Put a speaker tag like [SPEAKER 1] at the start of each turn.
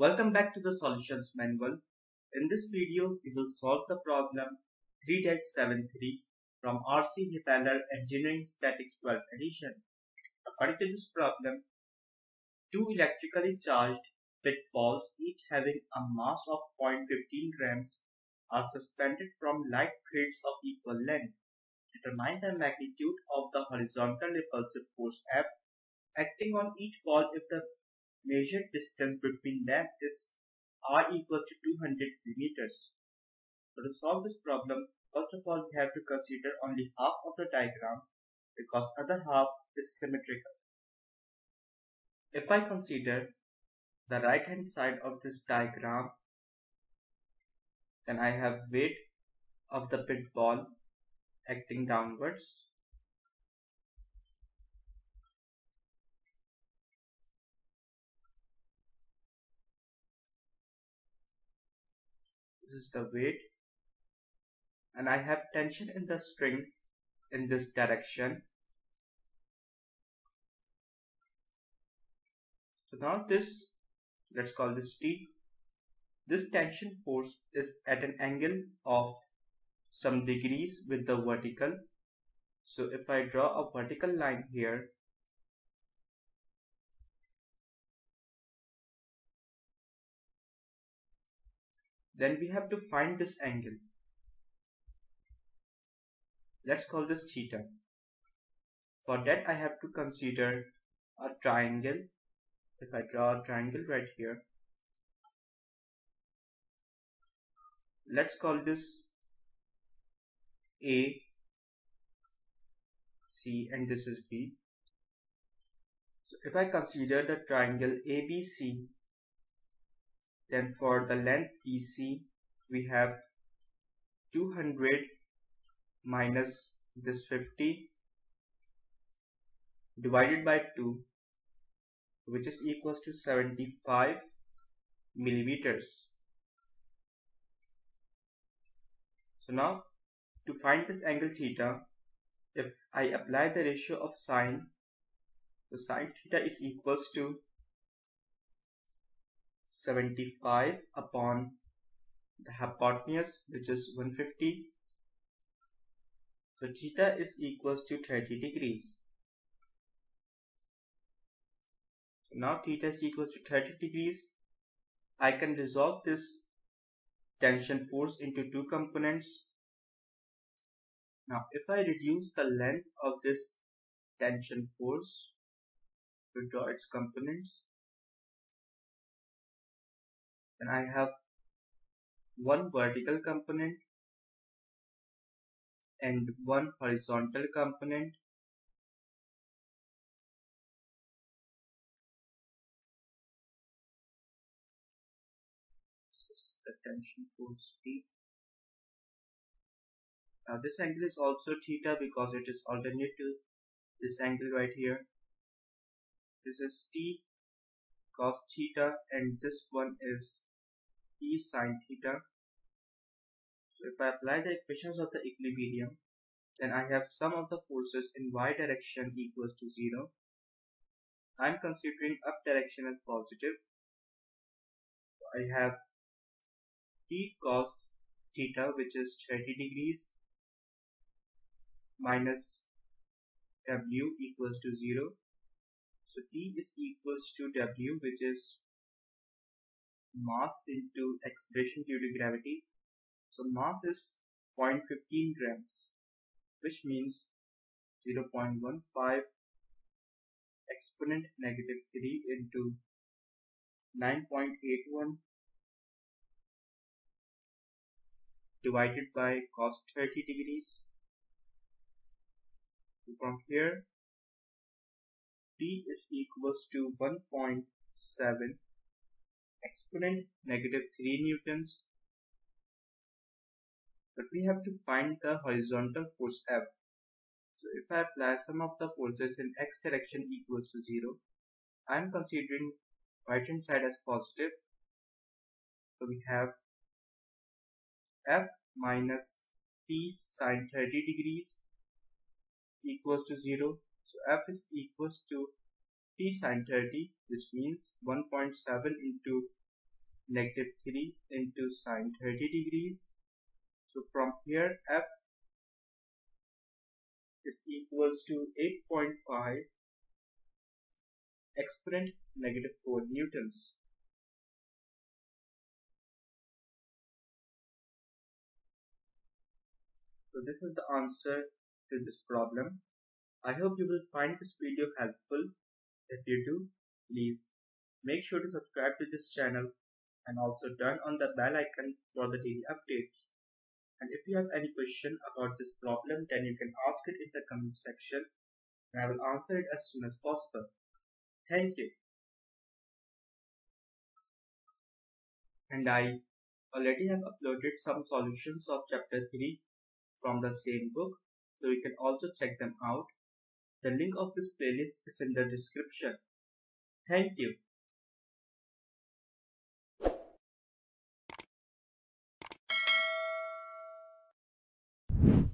[SPEAKER 1] Welcome back to the solutions manual. In this video, we will solve the problem 3-73 from R.C. Hibbeler Engineering Statics 12th edition. According to this problem, two electrically charged pith balls each having a mass of 0.15 grams are suspended from light threads of equal length. Determine the magnitude of the horizontal repulsive force F acting on each ball if the measured distance between them is r equal to 200 millimeters. So to solve this problem, first of all we have to consider only half of the diagram because other half is symmetrical. If I consider the right hand side of this diagram, then I have weight of the pith ball acting downwards this is the weight and I have tension in the string in this direction. So now this let's call this T this tension force is at an angle of some degrees with the vertical. So if I draw a vertical line here then we have to find this angle. Let's call this theta. For that I have to consider a triangle. If I draw a triangle right here, let's call this A, C and this is B. So if I consider the triangle ABC then for the length EC, we have 200 minus this 50 divided by 2 which is equals to 75 millimeters. So now to find this angle theta, if I apply the ratio of sine, the sine theta is equals to 75 upon the hypotenuse which is 150 so theta is equals to 30 degrees. So now theta is equals to 30 degrees. I can resolve this tension force into two components. Now if I reduce the length of this tension force to draw its components then I have one vertical component and one horizontal component. This is the tension force T. Now this angle is also theta because it is alternate to this angle right here. This is T cos theta and this one is E sine theta. So if I apply the equations of the equilibrium, then I have sum of the forces in y direction equals to 0. I am considering up direction as positive. So I have t cos theta which is 30 degrees minus w equals to 0. So t is equals to w which is mass into acceleration due to gravity. So mass is 0.15 grams, which means 0.15 exponent negative 3 into 9.81 divided by cos 30 degrees. So from here, P is equals to 1.7 exponent negative 3 newtons. But we have to find the horizontal force F. So if I apply sum of the forces in x direction equals to 0 I am considering right hand side as positive. So we have F minus T sine 30 degrees equals to 0 so F is equals to t sine 30 which means 1.7 into negative 3 into sine 30 degrees. So from here f is equals to 8.5 exponent negative 4 newtons. So this is the answer to this problem. I hope you will find this video helpful. If you do, please make sure to subscribe to this channel and also turn on the bell icon for the daily updates. And if you have any question about this problem, then you can ask it in the comment section and I will answer it as soon as possible. Thank you. And I already have uploaded some solutions of chapter 3 from the same book, so you can also check them out. The link of this playlist is in the description. Thank you. you